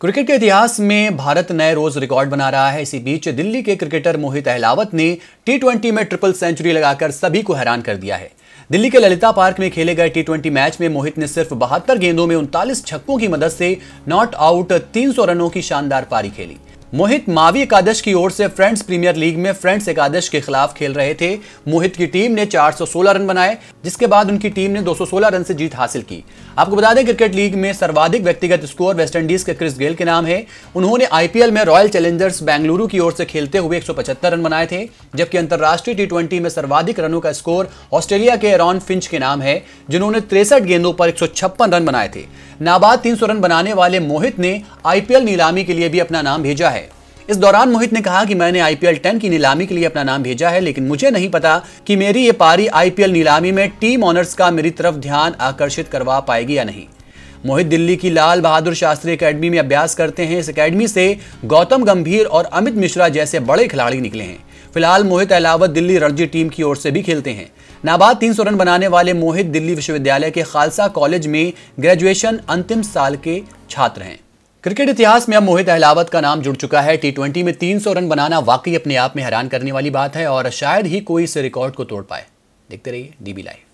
Cricket के इतिहास में भारत नए रोज रिकॉर्ड बना रहा है। इसी बीच दिल्ली के क्रिकेटर मोहित अहलावत ने टी में ट्रिपल सेंचुरी लगाकर सभी को हैरान कर दिया है। दिल्ली के ललिता पार्क में खेले गए टी मैच में मोहित ने सिर्फ़ बहत्तर गेंदों में उनतालीस छक्कों की मदद से नॉट आउट 300 रनों की शानदार पारी खेली। मोहित मावी एकादश की ओर से फ्रेंड्स प्रीमियर लीग में फ्रेंड्स एकादश के खिलाफ खेल रहे थे। मोहित की टीम ने 416 रन बनाए, जिसके बाद उनकी टीम ने 216 रन से जीत हासिल की। आपको बता दें, क्रिकेट लीग में सर्वाधिक व्यक्तिगत स्कोर वेस्टइंडीज के क्रिस गेल के नाम है। उन्होंने आईपीएल में रॉयल चैलेंजर्स बेंगलुरु की ओर से खेलते हुए एक सौ पचहत्तर रन बनाए थे, जबकि अंतर्राष्ट्रीय टी में सर्वाधिक रनों का स्कोर ऑस्ट्रेलिया के एरॉन फिंच के नाम है, जिन्होंने तिरसठ गेंदों पर एक सौ छप्पन रन बनाए थे। नाबाद तीन सौ रन बनाने वाले मोहित ने आईपीएल नीलामी के लिए भी अपना नाम भेजा है। इस दौरान मोहित ने कहा कि मैंने आईपीएल 10 की नीलामी के लिए अपना नाम भेजा है, लेकिन मुझे नहीं पता कि मेरी ये पारी आईपीएल नीलामी में टीम ऑनर्स का मेरी तरफ़ ध्यान आकर्षित करवा पाएगी या नहीं। मोहित दिल्ली की लाल बहादुर शास्त्री एकेडमी में अभ्यास करते हैं। इस अकेडमी से गौतम गंभीर और अमित मिश्रा जैसे बड़े खिलाड़ी निकले हैं। फ़िलहाल मोहित अलावत दिल्ली रणजी टीम की ओर से भी खेलते हैं। नाबाद तीन सौ रन बनाने वाले मोहित दिल्ली विश्वविद्यालय के खालसा कॉलेज में ग्रेजुएशन अंतिम साल के छात्र हैं। क्रिकेट इतिहास में अब मोहित अहलावत का नाम जुड़ चुका है। टी ट्वेंटी में 300 रन बनाना वाकई अपने आप में हैरान करने वाली बात है और शायद ही कोई इस रिकॉर्ड को तोड़ पाए। देखते रहिए डीबी लाइव